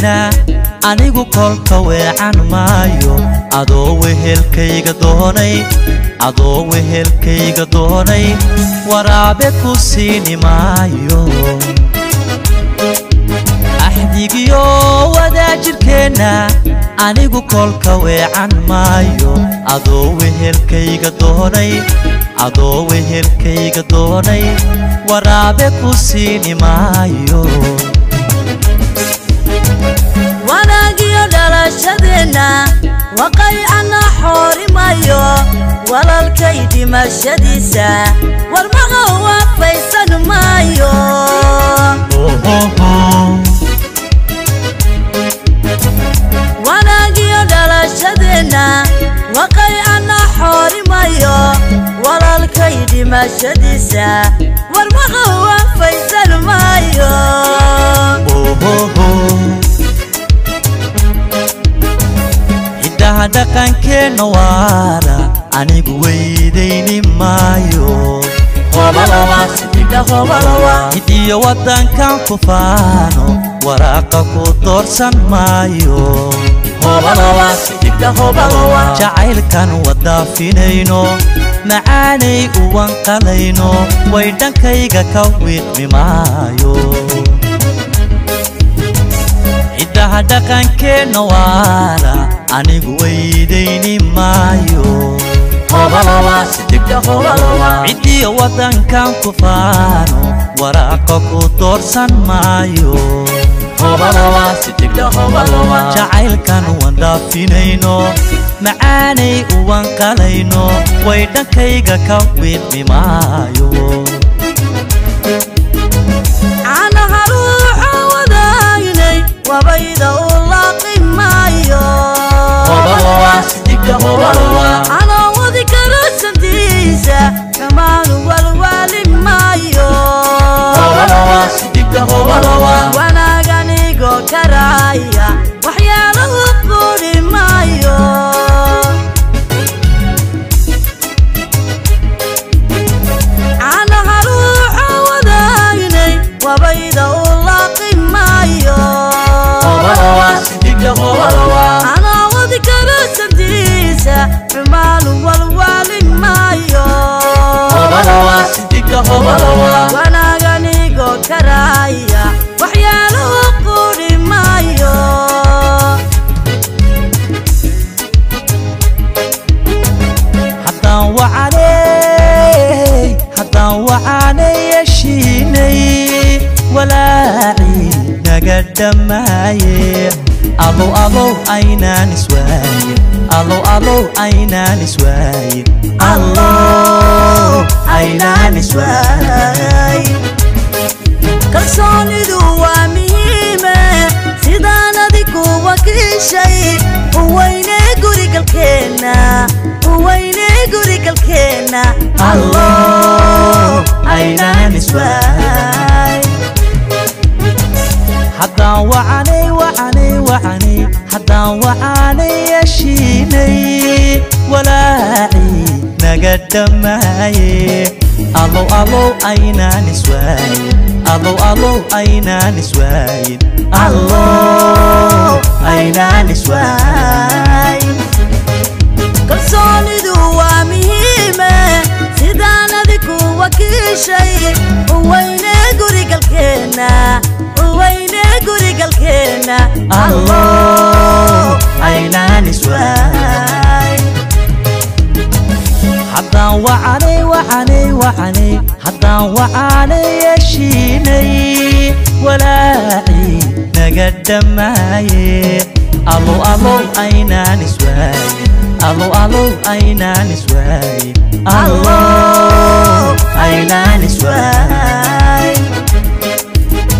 wadaajirkeenna anigu kolka weecan maayo. Adoo wehelkayga doonay adoo wehelkayga doonay waraabe ku siini maayo. Axdigiyo wadaajirkeenna anigu kolka weecan maayo. Adoo wehelkayga doonay adoo wehelkayga doonay waraabe ku siini maayo wanaagiyo dhalashadeenna waqaycana xoorimayo walalkay dhimashadiisa warmaqa waafaysan maayo wanaagiyo dhalashadeenna waqaycana xoorimayo walalkay dhimashadiisa dhaqankeenna waara anigu weydayni maayo. Hidiyo waddankan ku faano waraaqa ku doorsan maayo. Jacaylkan wadaafinayno macaanay uwan qalayno way dhankayga ka wiiqmi maayo. Hiddaha dhaqankeenna waara anigu weydayni maayo ciddiyo waddankan ku faano waraaqa ku doorsan maayo jacaylkan wandhaafinayno macaanay uwan qalayno way dhankayga ka wiiqmi maayo دماي ألو ألو أين نسواي؟ ألو ألو أين نسواي؟ الله أين نسواي؟ kalsoonidu waa muhiime sidaanadi kuwa kii shay وعني وعني وعني. حتى يا يشيني ولاعي نقدم معي. ألو ألو أين نسواي ألو ألو أين نسواي ألو أين نسواي قصاني دلعي نقد معي. ألو ألو أين نسواي ألو ألو أين نسواي ألو أين نسواي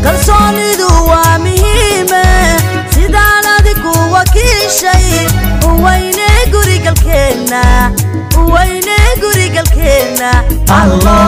كرسوني ذو مهمة سيدانا ذكو وكيشي وين قريق الكينا وين قريق الكينا الله